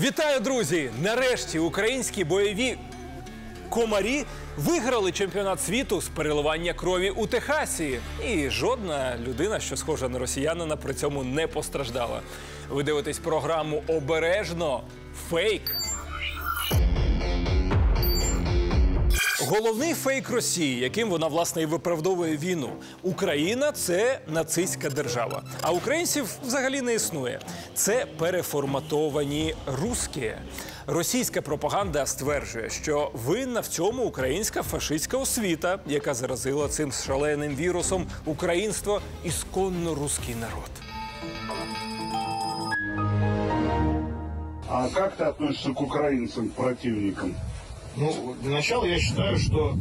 Вітаю, друзі! Нарешті українські бойові комарі виграли чемпіонат світу з переливання крові у Техасі. І жодна людина, що схожа на росіянина, при цьому не постраждала. Ви дивитесь програму обережно фейк. Головний фейк Росії, яким вона власне і виправдовує війну. Україна це нацистська держава, а українців взагалі не існує. Це переформатовані русські. Російська пропаганда стверджує, що винна в цьому українська фашистська освіта, яка заразила цим шаленим вірусом українство ісконно русський народ. А как ты относишься к украинцам, к противникам? Ну, для начала я считаю, что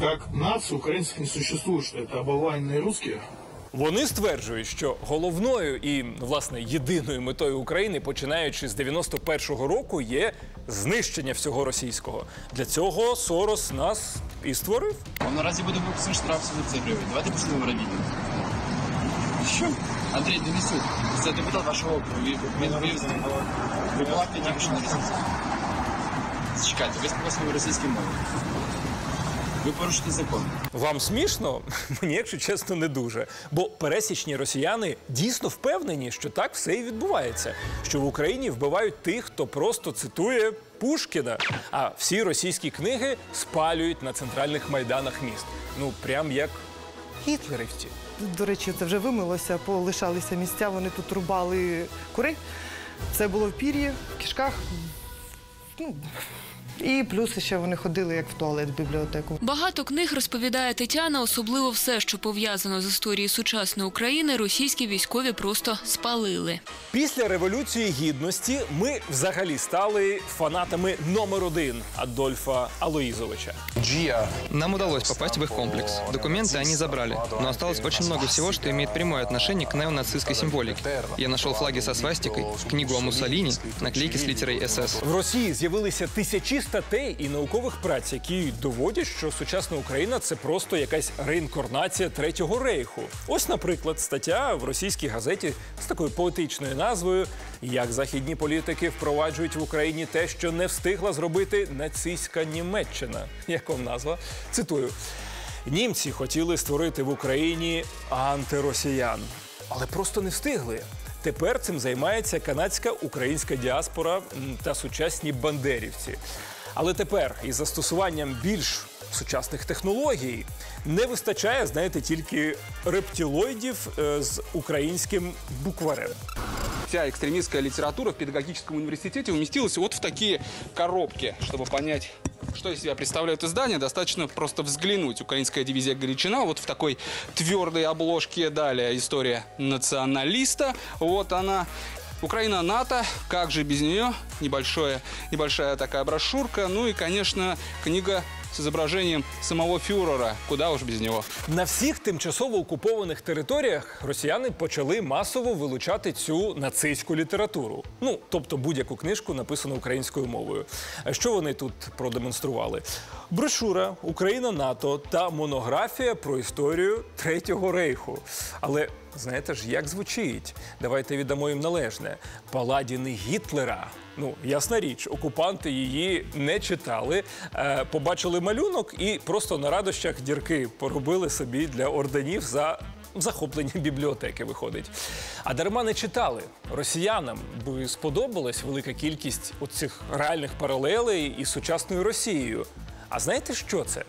как нация украинцев не существует, что это оболваненные русские. Вони стверджують, що головною і власне єдиною метою України, починаючи з 91-го року, є знищення всього російського. Для цього Сорос нас і створив. Он наразі буде виписаний штраф 700 гривень. Давайте пошлемо робити. Що? Андрій Денисюк, це депутат вашого округу. Він- вивіз. Ви балакаєте тільки що на російській. Зачекайте, ви співаєте російській мові. Ви порушите закон. Вам смішно? Мені, якщо чесно, не дуже. Бо пересічні росіяни дійсно впевнені, що так все і відбувається. Що в Україні вбивають тих, хто просто цитує Пушкіна. А всі російські книги спалюють на центральних майданах міст. Ну, прям як гітлерівці. До речі, це вже вимилося, полишалися місця, вони тут рубали курей. Це було в пір'ї, в кишках. Ну, і плюс ще вони ходили як в туалет в бібліотеку. Багато книг розповідає Тетяна, особливо все, що пов'язано з історією сучасної України, російські військові просто спалили. Після революції гідності ми взагалі стали фанатами номер один Адольфа Алоїзовича. Нам удалось попасть в их комплекс. Документы они забрали, но осталось очень много всего, что имеет прямое отношение к неонацистской символике. Я нашел флаги со свастикой, книгу о Муссолини, наклейки с литерой СС. В Росії з'явилися тисячі статей і наукових праць, які доводять, що сучасна Україна це просто якась реінкарнація третього рейху. Ось, наприклад, стаття в російській газеті з такою поетичною назвою Як західні політики впроваджують в Україні те, що не встигла зробити нацистська Німеччина. Як вам назва? Цитую. Німці хотіли створити в Україні антиросіян, але просто не встигли. Тепер цим займається канадська українська діаспора та сучасні бандерівці. Але тепер із застосуванням більш сучасних технологій не вистачає, знаєте, тільки рептилоїдів е, з українським букварем. Вся экстремистская литература в педагогическом университете уместилась вот в такие коробки. Чтобы понять, что из себя представляют издания, достаточно просто взглянуть. Украинская дивизия Галичина вот в такой твердой обложке. Далее история националиста. Вот она. Украина НАТО, как же без нее? Небольшое, небольшая такая брошюрка. Ну и, конечно, книга с изображением самого фюрера. Куда уж без него. На всіх тимчасово окупованих територіях росіяни почали масово вилучати цю нацистську літературу. Ну, тобто будь-яку книжку, написану українською мовою. А що вони тут продемонстрували? Брошура Україна НАТО та монографія про історію Третього рейху. Але знаєте ж, як звучить? Давайте віддамо їм належне. Паладіни Гітлера. Ну, ясна річ, окупанти її не читали, е, побачили малюнок і просто на радощах дірки поробили собі для орденів за захоплення бібліотеки. Виходить. А дарма не читали. Росіянам би сподобалась велика кількість оцих реальних паралелей із сучасною Росією. А знаєте, що це?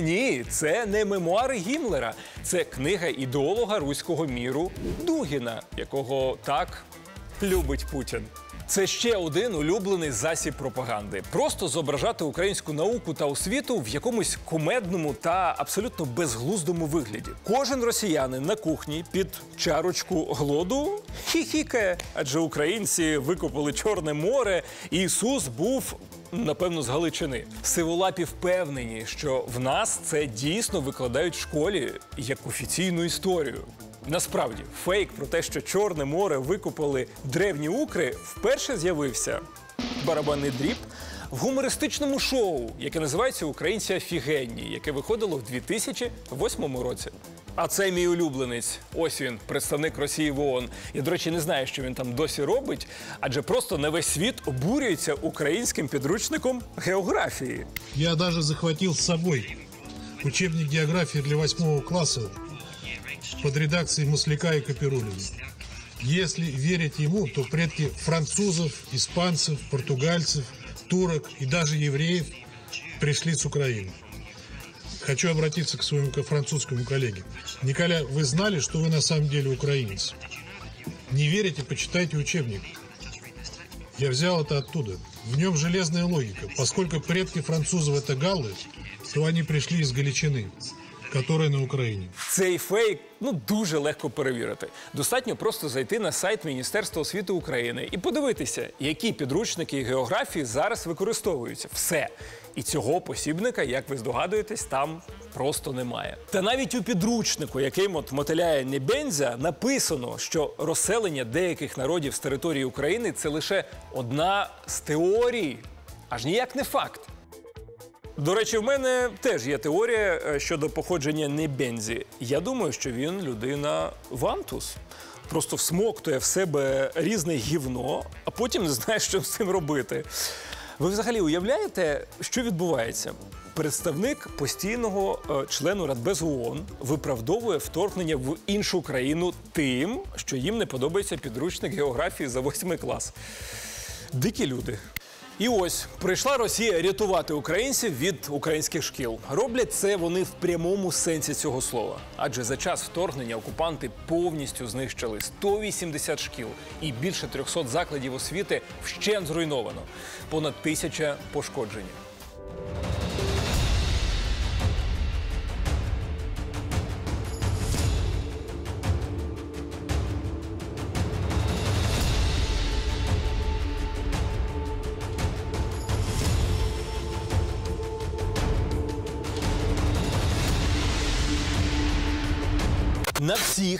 Ні, це не мемуари Гімлера. Це книга ідеолога руського міру Дугіна, якого так любить Путін. Це ще один улюблений засіб пропаганди. Просто зображати українську науку та освіту в якомусь кумедному та абсолютно безглуздому вигляді. Кожен росіянин на кухні під чарочку глоду хіхікає, адже українці викопали Чорне море, і Ісус був напевно, з Галичини. Сиволапі впевнені, що в нас це дійсно викладають в школі як офіційну історію. Насправді, фейк про те, що Чорне море викопали древні укри, вперше з'явився барабанний дріб в гумористичному шоу, яке називається Українці офігенні, яке виходило в 2008 році. А це мій улюбленець. Ось він, представник Росії в ООН. Я, до речі, не знаю, що він там досі робить, адже просто на весь світ обурюється українським підручником географії. Я даже захватил с собой учебник географии для восьмого класса под редакцией Масляка и Капирулина. Если верить ему, то предки французов, испанцев, португальцев, турок и даже евреев пришли с Украины. Хочу обратиться к своему ко- французскому коллеге. Николя, вы знали, что вы на самом деле украинец? Не верите, почитайте учебник. Я взял это оттуда. В нем железная логика. Поскольку предки французов это галлы, то они пришли из Галичины, которая на Украине. Цей фейк ну дуже легко перевірити. Достатньо просто зайти на сайт Міністерства освіти України і подивитися, які підручники географії зараз використовуються. Все. і цього посібника, як ви здогадуєтесь, там просто немає. Та навіть у підручнику, яким от мотиляє Небензя, написано, що розселення деяких народів з території України це лише одна з теорій, аж ніяк не факт. До речі, в мене теж є теорія е, щодо походження Небензі. Я думаю, що він людина Вантус. Просто всмоктує в себе різне гівно, а потім не знає, що з цим робити. Ви взагалі уявляєте, що відбувається? Представник постійного е, члену Радбезу ООН виправдовує вторгнення в іншу країну тим, що їм не подобається підручник географії за восьмий клас. Дикі люди. І ось прийшла Росія рятувати українців від українських шкіл. Роблять це вони в прямому сенсі цього слова. Адже за час вторгнення окупанти повністю знищили 180 шкіл і більше 300 закладів освіти вщент зруйновано. Понад тисяча пошкоджені.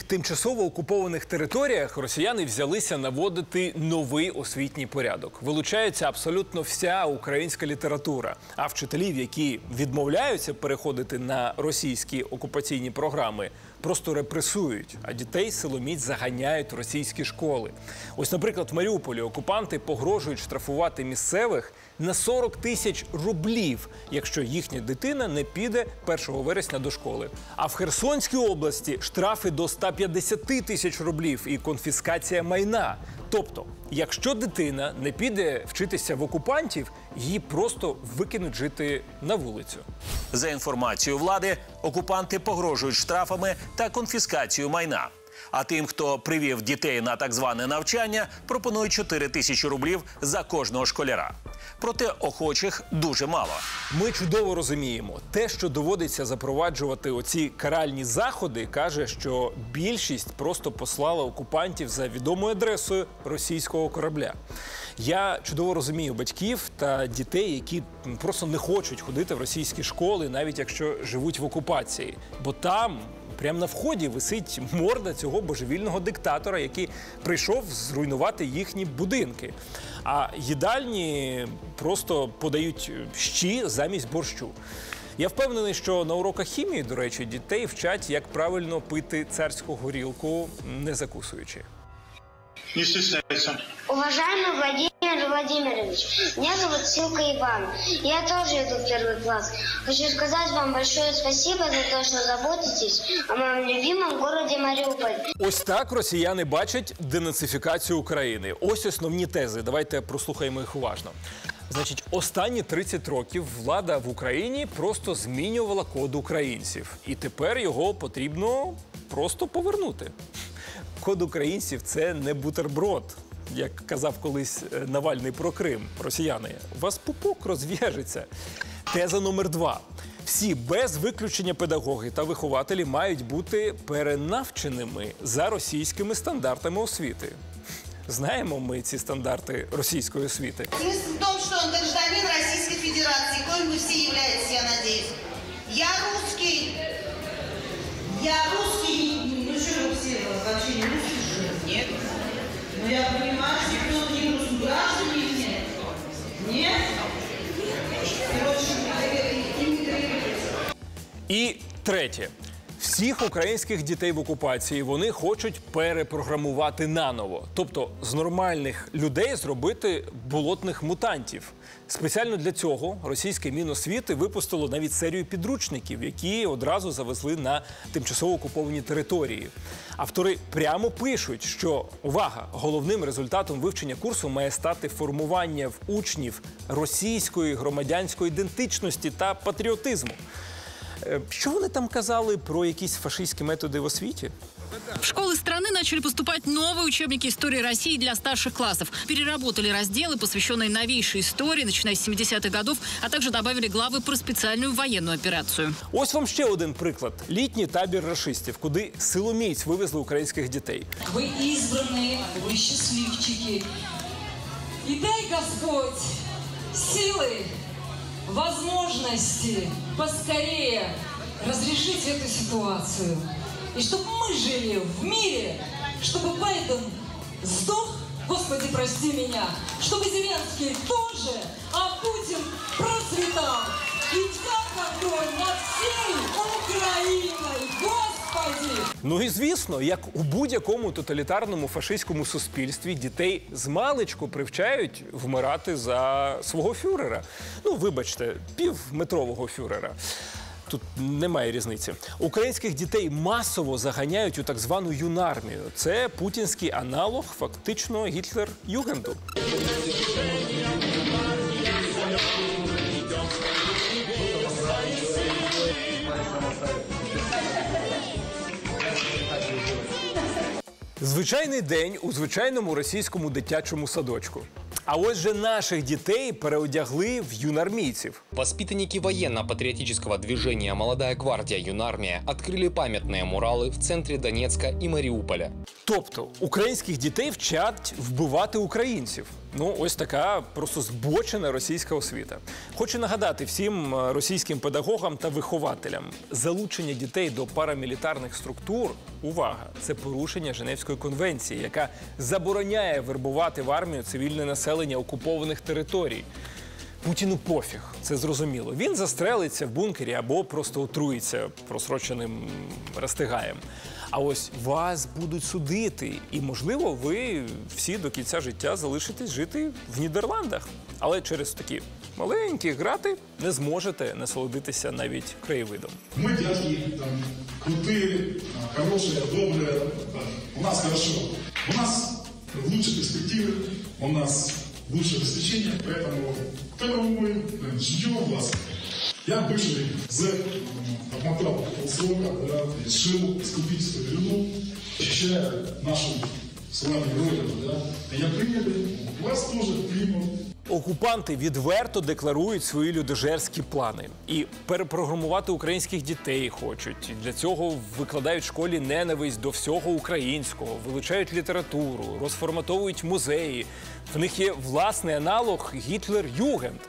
На тимчасово окупованих територіях росіяни взялися наводити новий освітній порядок. Вилучається абсолютно вся українська література. А вчителів, які відмовляються переходити на російські окупаційні програми, просто репресують, а дітей силоміць заганяють в російські школи. Ось, наприклад, в Маріуполі окупанти погрожують штрафувати місцевих на 40 тисяч рублів, якщо їхня дитина не піде 1 вересня до школи. А в Херсонській області штрафи до 150 тисяч рублів і конфіскація майна. Тобто, якщо дитина не піде вчитися в окупантів, її просто викинуть жити на вулицю. За інформацією влади, окупанти погрожують штрафами та конфіскацією майна. А тим, хто привів дітей на так зване навчання, пропонують 4 тисячі рублів за кожного школяра. Проте охочих дуже мало. Ми чудово розуміємо, те, що доводиться запроваджувати оці каральні заходи, каже, що більшість просто послала окупантів за відомою адресою російського корабля. Я чудово розумію батьків та дітей, які просто не хочуть ходити в російські школи, навіть якщо живуть в окупації, бо там. Прямо на вході висить морда цього божевільного диктатора, який прийшов зруйнувати їхні будинки. А їдальні просто подають щі замість борщу. Я впевнений, що на уроках хімії, до речі, дітей вчать, як правильно пити царську горілку, не закусуючи. Не стесняйся. Уважаемый Владимир Владимирович, меня зовут Силка Иван. Я тоже иду в первый класс. Хочу сказать вам большое спасибо за то, что заботитесь о моем любимом городе Мариуполь. Ось так росіяни бачать денацифікацію України. Ось основні тези. Давайте прослухаємо їх уважно. Значить, останні 30 років влада в Україні просто змінювала код українців, і тепер його потрібно просто повернути. Код українців це не бутерброд, як казав колись е, Навальний про Крим. Росіяни, вас пупок розв'яжеться. Теза номер два. Всі без виключення педагоги та вихователі мають бути перенавченими за російськими стандартами освіти. Знаємо ми ці стандарти російської освіти. Смысл в том, что он гражданин Российской Федерации, коим мы все являемся, я надеюсь. Я русский. Я русский. Ну что вы все вообще не русские же? Нет. Ну я понимаю, что кто не русский. Граждане или нет? Нет? Короче, иммигрируйте. І третє. Всіх українських дітей в окупації вони хочуть перепрограмувати наново, тобто з нормальних людей зробити болотних мутантів. Спеціально для цього російське міносвіти випустило навіть серію підручників, які одразу завезли на тимчасово окуповані території. Автори прямо пишуть, що увага, головним результатом вивчення курсу має стати формування в учнів російської громадянської ідентичності та патріотизму. Е, Що вони там казали про якісь фашистські методи в освіті? В школы страны начали поступать новые учебники истории России для старших классов. Переработали разделы, посвященные новейшей истории, начиная с 70-х годов, а также добавили главы про специальную военную операцию. Ось вам ще один приклад: літній табір рашистів, куди силоміць вивезли українських дітей. Вы избранные, вы счастливчики. И дай Господь силы, возможности поскорее разрешить эту ситуацию. И чтобы мы жили в мире, чтобы Байден сдох, Господи, прости меня, чтобы Зеленский тоже, а Путин процветал. И вся контроль над всей Украиной, Господи! Ну і звісно, як у будь-якому тоталітарному фашистському суспільстві дітей з маличку привчають вмирати за свого фюрера. Ну, вибачте, півметрового фюрера. Тут немає різниці. Українських дітей масово заганяють у так звану юнармію. Це путінський аналог, фактично Гітлер-Югенду. Звичайний день у звичайному російському дитячому садочку. А ось же наших дітей переодягли в юнармійців. Воспитанники военно-патриотического движения «Молодая гвардия Юнармия» открыли памятные муралы в центре Донецка и Мариуполя. Тобто українських дітей вчать вбивати українців. Ну, ось така просто збочена російська освіта. Хочу нагадати всім е, російським педагогам та вихователям: залучення дітей до парамілітарних структур увага, це порушення Женевської конвенції, яка забороняє вербувати в армію цивільне населення окупованих територій. Путіну пофіг, це зрозуміло. Він застрелиться в бункері або просто отруїться просроченим растигаєм. А ось вас будуть судити, і можливо, ви всі до кінця життя залишитесь жити в Нідерландах. Але через такі маленькі грати не зможете насолодитися навіть краєвидом. Мы, дядьки, там, крутые, а, хорошие, добрые. да. У нас хорошо. У нас лучшие перспективы, у нас лучшее обеспечение, поэтому поэтому мы э, ждем вас. Я бывший зэк, м, отмотал полсрока, да, решил искупить свою вину, защищая нашу с вами родину, да. Меня приняли, вас тоже примут. Окупанти відверто декларують свої людожерські плани і перепрограмувати українських дітей хочуть. Для цього викладають в школі ненависть до всього українського, вилучають літературу, розформатовують музеї. В них є власний аналог Гітлер-Югенд.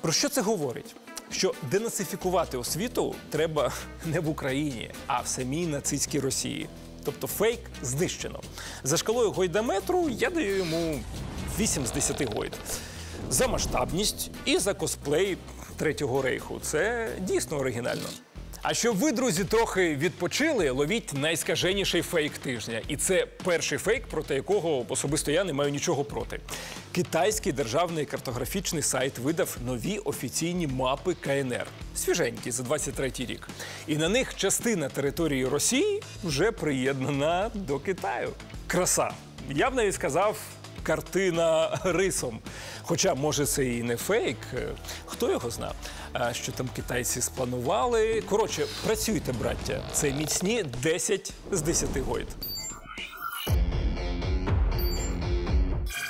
Про що це говорить? Що денацифікувати освіту треба не в Україні, а в самій нацистській Росії. Тобто фейк знищено. За шкалою гойдаметру я даю йому 8 з 10 гойд. За масштабність і за косплей Третього рейху. Це дійсно оригінально. А щоб ви, друзі, трохи відпочили, ловіть найскаженіший фейк тижня. І це перший фейк, проти якого особисто я не маю нічого проти. Китайський державний картографічний сайт видав нові офіційні мапи КНР. Свіженькі за 23-й рік. І на них частина території Росії вже приєднана до Китаю. Краса. Я б навіть сказав. Картина рисом. Хоча, може, це і не фейк. е, Хто його зна, А що там китайці спланували. Коротше, працюйте, браття. Це міцні 10 з 10 гойд.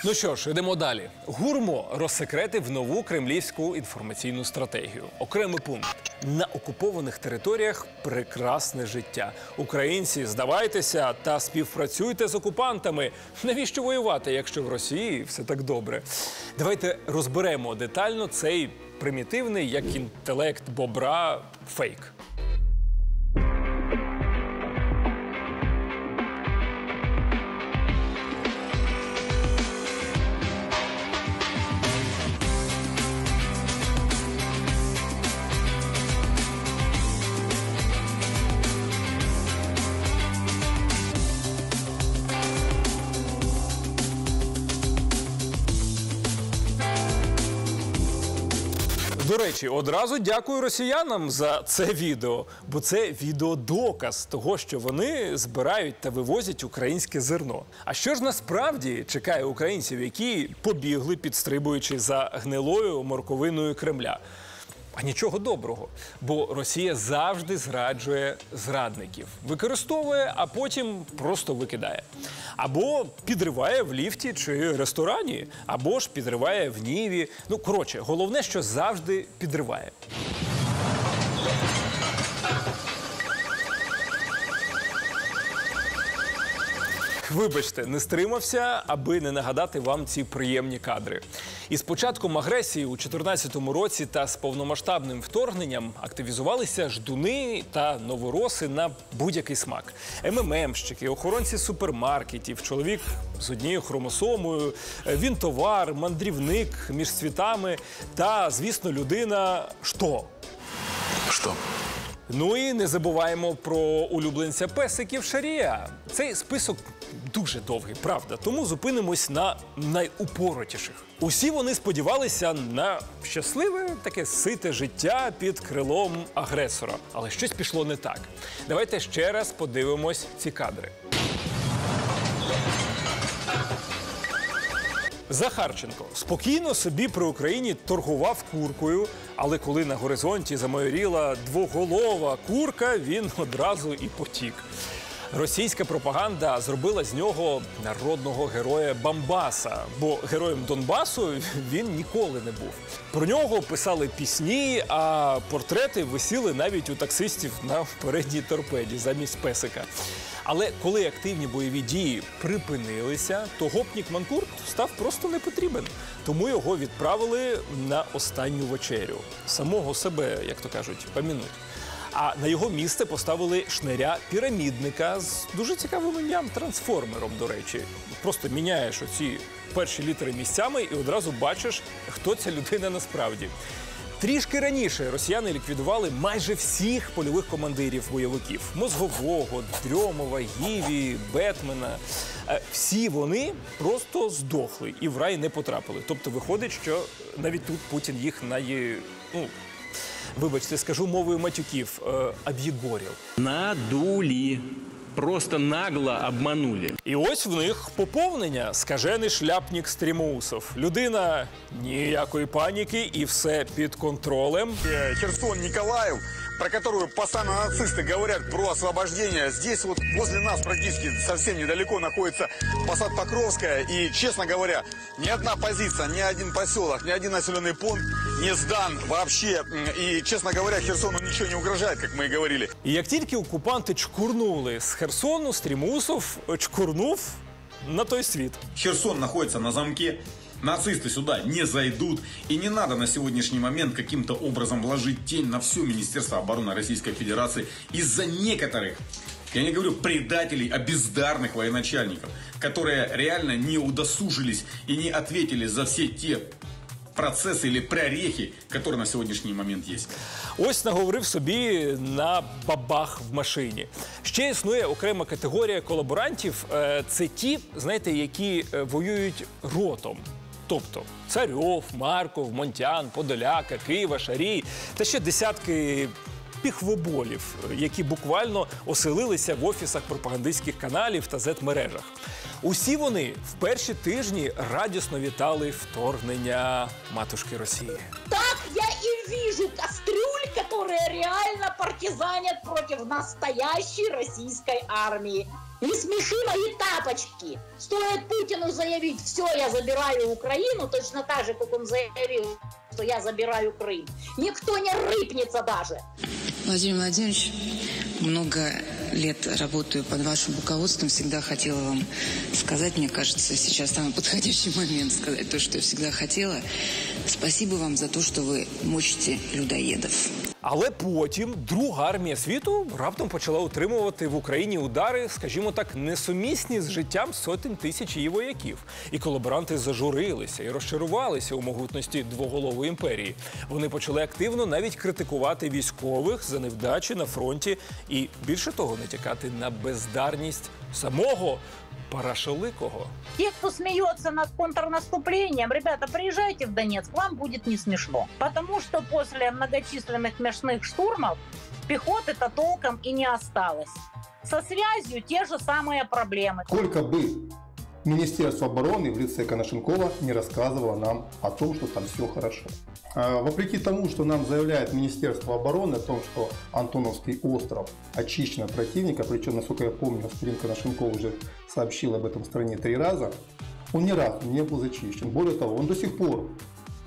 Ну що ж, йдемо далі. Гурмо розсекретив нову кремлівську інформаційну стратегію. Окремий пункт на окупованих територіях прекрасне життя. Українці, здавайтеся та співпрацюйте з окупантами. Навіщо воювати, якщо в Росії все так добре? Давайте розберемо детально цей примітивний, як інтелект бобра, фейк. Речі, одразу дякую росіянам за це відео, бо це відеодоказ того, що вони збирають та вивозять українське зерно. А що ж насправді чекає українців, які побігли, підстрибуючи за гнилою морковиною Кремля? А нічого доброго, бо Росія завжди зраджує зрадників, використовує, а потім просто викидає. Або підриває в ліфті чи ресторані, або ж підриває в ніві. Ну коротше, головне, що завжди підриває. Вибачте, не стримався, аби не нагадати вам ці приємні кадри. Із початком агресії у 2014 році та з повномасштабним вторгненням активізувалися ждуни та новороси на будь-який смак. МММщики, охоронці супермаркетів, чоловік з однією хромосомою, він товар, мандрівник між світами та, звісно, людина. Що? Що? Ну і не забуваємо про улюбленця песиків Шарія. Цей список дуже довгий, правда. Тому зупинимось на найупоротіших. Усі вони сподівалися на щасливе таке сите життя під крилом агресора. Але щось пішло не так. Давайте ще раз подивимось ці кадри. Захарченко спокійно собі при Україні торгував куркою, але коли на горизонті замайоріла двоголова курка, він одразу і потік. Російська пропаганда зробила з нього народного героя Бамбаса, бо героєм Донбасу він ніколи не був. Про нього писали пісні, а портрети висіли навіть у таксистів на передній торпеді замість песика. Але коли активні бойові дії припинилися, то гопнік Манкурт став просто не потрібен. Тому його відправили на останню вечерю. Самого себе, як то кажуть, пам'януть. А на його місце поставили шниря пірамідника з дуже цікавим ім'ям трансформером, до речі. Просто міняєш оці перші літери місцями і одразу бачиш, хто ця людина насправді. Трішки раніше росіяни ліквідували майже всіх польових командирів бойовиків: Мозгового, Дрьомова, Гіві, Бетмена. Е, Всі вони просто здохли і в рай не потрапили. Тобто виходить, що навіть тут Путін їх най... ну, вибачте, скажу мовою матюків, е, об'єгорів. Надули. Просто нагло обманули. І ось в них поповнення. Скажений шляпник стрімоусов. Людина ніякої паніки і все під контролем. Херсон, Николаев, про которую пацаны-нацисты говорят про освобождение. Здесь вот возле нас практически совсем недалеко находится посад Покровская. И, честно говоря, ни одна позиция, ни один поселок, ни один населенный пункт не сдан вообще. И, честно говоря, Херсону ничего не угрожает, как мы и говорили. І як тільки окупанти чкурнули з Херсону, Стрімусов чкурнув на той світ. Херсон находится на замке. Нацисты сюда не зайдут. И не надо на сегодняшний момент каким-то образом вложить тень на все Министерство обороны Российской Федерации из-за некоторых, я не говорю предателей, а бездарных военачальников, которые реально не удосужились и не ответили за все те процессы или прорехи, которые на сегодняшний момент есть. Ось наговорив собі на бабах в машині. Ще існує окрема категорія колаборантів. Е, Це ті, знаєте, які е, воюють ротом. Тобто Царьов, Марков, Монтян, Подоляка, Києва, Шарій та ще десятки піхвоболів, які буквально оселилися в офісах пропагандистських каналів та зет-мережах. Усі вони в перші тижні радісно вітали вторгнення матушки Росії. Так я и вижу кастрюль, которые реально партизанят против настоящей российской армии. Не смеши мои тапочки. Стоит Путину заявить, все, я забираю Украину, точно так же, как он заявил, что я забираю Крым. Никто не рыпнется даже. Владимир Владимирович, много лет работаю под вашим руководством, всегда хотела вам сказать, мне кажется, сейчас самый подходящий момент сказать то, что я всегда хотела. Спасибо вам за то, что вы мочите людоедов. Але потім друга армія світу раптом почала утримувати в Україні удари, скажімо так, несумісні з життям сотень тисяч її вояків. І колаборанти зажурилися і розчарувалися у могутності двоголової імперії. Вони почали активно навіть критикувати військових за невдачі на фронті і більше того, натякати на бездарність самого Парашоликого. Те, кто смеется над контрнаступлением, ребята, приезжайте в Донецк, вам будет не смешно. Потому что после многочисленных мясных штурмов пехоты-то толком и не осталось. Со связью те же самые проблемы. Сколько бы Министерство обороны в лице Коношенкова не рассказывало нам о том, что там все хорошо. А, Вопреки тому, что нам заявляет Министерство обороны о том, что Антоновский остров очищен от противника, причем, насколько я помню, господин Коношенков уже сообщил об этом в стране три раза, он ни разу не был зачищен. Более того, он до сих пор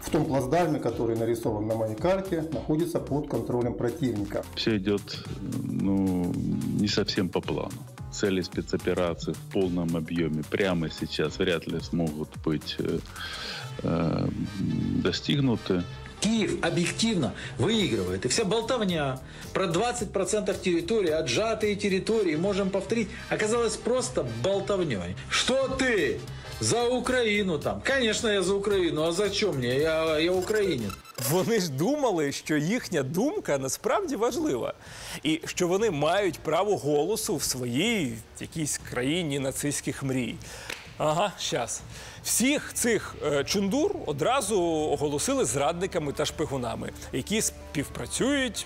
в том плацдарме, который нарисован на моей карте, находится под контролем противника. Все идет ну, не совсем по плану. Цели спецоперации в полном объеме прямо сейчас вряд ли смогут быть э, э, достигнуты. Киев объективно выигрывает. И вся болтовня про 20% территории, отжатые территории, можем повторить, оказалась просто болтовней. Что ты? За Украину там. Конечно, я за Украину. А за що мені? Я, я українець. Вони ж думали, що їхня думка насправді важлива, і що вони мають право голосу в своїй якійсь країні нацистських мрій. Ага, щас. Всіх цих е, чундур одразу оголосили зрадниками та шпигунами, які співпрацюють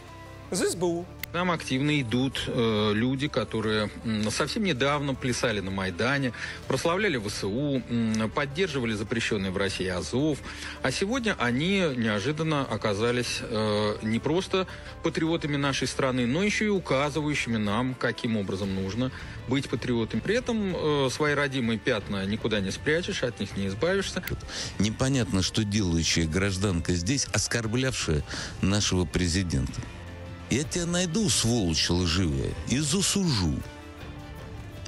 з СБУ. К Нам активно идут э, люди, которые м, совсем недавно плясали на Майдане, прославляли ВСУ, м, поддерживали запрещенный в России Азов. А сегодня они неожиданно оказались э, не просто патриотами нашей страны, но еще и указывающими нам, каким образом нужно быть патриотом. При этом э, свои родимые пятна никуда не спрячешь, от них не избавишься. Непонятно, что делающая гражданка здесь, оскорблявшая нашего президента. Я тебя найду, сволочь лживая, и засужу.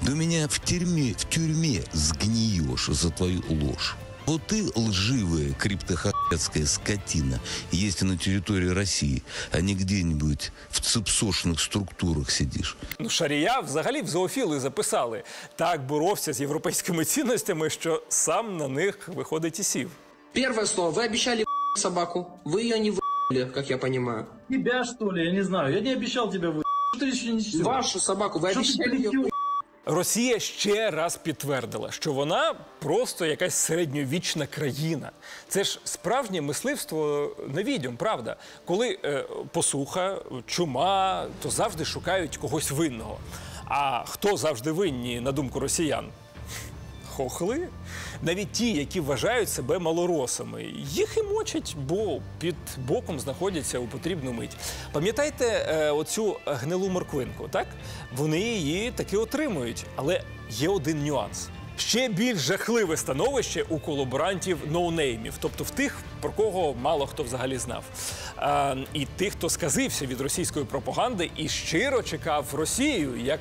Ты у меня в тюрьме, в тюрьме сгниешь за твою ложь. Вот ты, лживая криптохацкая скотина, если на территории России, а не где-нибудь в цепсошных структурах сидишь. Ну, Шарія взагалі в зоофіли записали. Так боровся з європейськими цінностями, що сам на них виходить і сів. Первое слово. Вы обещали собаку. Вы ее не вы***ли, как я понимаю. Тебя, что ли? Я не знаю. Я не обещал тебя вы... Что ты еще не Вашу собаку. Вы Что ты обещали ее полетел? Росія ще раз підтвердила, що вона просто якась середньовічна країна. Це ж справжнє мисливство на відьом, правда? Коли е, посуха, чума, то завжди шукають когось винного. А хто завжди винні, на думку росіян? Хохли. Навіть ті, які вважають себе малоросами, їх і мочать, бо під боком знаходяться у потрібну мить. Пам'ятаєте е, оцю гнилу морквинку, так? Вони її таки отримують, але є один нюанс. Ще більш жахливе становище у колаборантів ноунеймів, тобто в тих, про кого мало хто взагалі знав. А, і тих, хто сказився від російської пропаганди і щиро чекав Росію як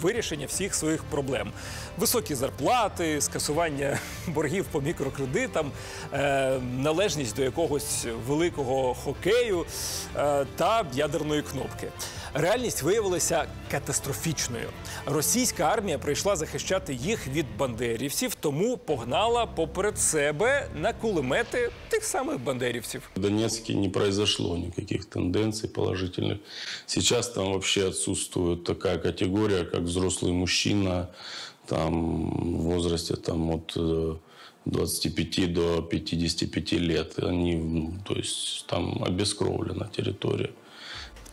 вирішення всіх своїх проблем. Високі зарплати, скасування боргів по мікрокредитам, е, належність до якогось великого хокею е, та ядерної кнопки. Реальність виявилася катастрофічною. Російська армія прийшла захищати їх від бандерівців, тому погнала поперед себе на кулемети тих самих бандерівців. В Донецке не произошло никаких тенденций положительных. Сейчас там вообще отсутствует такая категория, как взрослый мужчина там, в возрасте там, от э, 25 до 55 лет. Они, ну, то есть там обескровлена территория.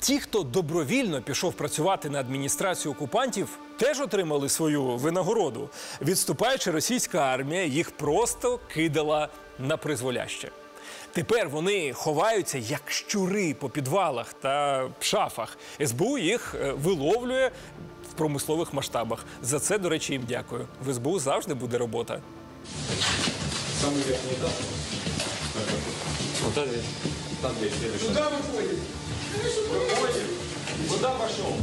Ті, хто добровільно пішов працювати на адміністрацію окупантів, теж отримали свою винагороду. Відступаючи, російська армія їх просто кидала на призволяще. Тепер вони ховаються як щури по підвалах та шафах. СБУ їх е, виловлює в промислових масштабах. За це, до речі, їм дякую. В СБУ завжди буде робота. Самый верхний этаж. Вот это. Там где Куда вы ходите? Выходим. Куда пошел?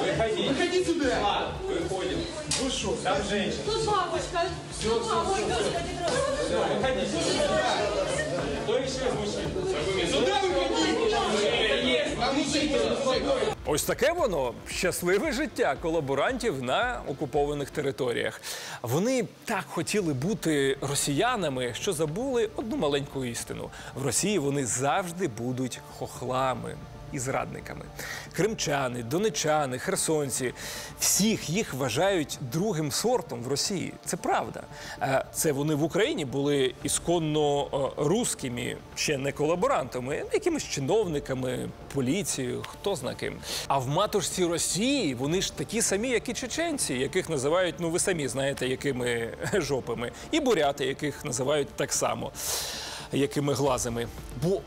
Выходи. Выходи сюда. Ладно, выходим. Ну что? Там женщина. Тут бабушка. Все, все, Ой, все, Господи, все. Выходи сюда. Кто еще из мужчин? Сюда выходи. Есть. А мужчина. Ось таке воно щасливе життя колаборантів на окупованих територіях. Вони так хотіли бути росіянами, що забули одну маленьку істину: в Росії вони завжди будуть хохлами. і зрадниками. Кримчани, донечани, херсонці всіх їх вважають другим сортом в Росії. Це правда. Е, Це вони в Україні були ісконно е, русскими, ще не колаборантами, якимись чиновниками, поліцією, хто зна ким. А в матушці Росії вони ж такі самі, як і чеченці, яких називають, ну ви самі знаєте, якими жопами, і буряти, яких називають так само, якими глазами. Бо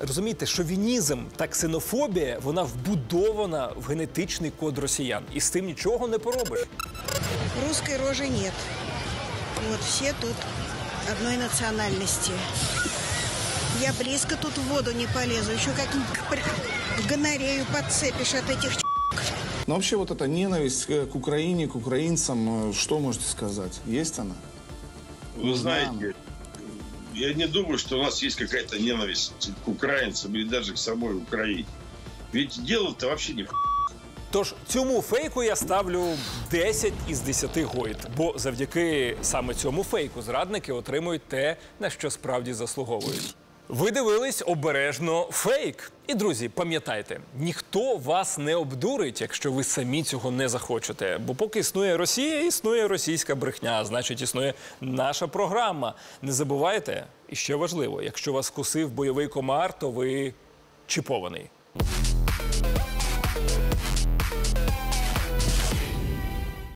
розумієте, шовінізм та ксенофобія вона вбудована в генетичний код росіян, і з цим нічого не поробиш. Русской рожи нет. Вот все тут одной национальности. Я близко тут в воду не полезу. Еще как в гонорею подцепишь от этих Но вообще вот эта ненависть э, к Украине, к украинцам, э, что можете сказать? Есть она? Вы знаете, я не думаю, что у нас есть какая-то ненависть к украинцам или даже к самой Украине. Ведь дело-то вообще не в Тож цьому фейку я ставлю 10 із 10 гойд, бо завдяки саме цьому фейку зрадники отримують те, на що справді заслуговують. Ви дивились обережно фейк. І друзі, пам'ятайте, ніхто вас не обдурить, якщо ви самі цього не захочете. Бо поки існує Росія, існує російська брехня, значить існує наша програма. Не забувайте, і ще важливо, якщо вас кусив бойовий комар, то ви чіпований.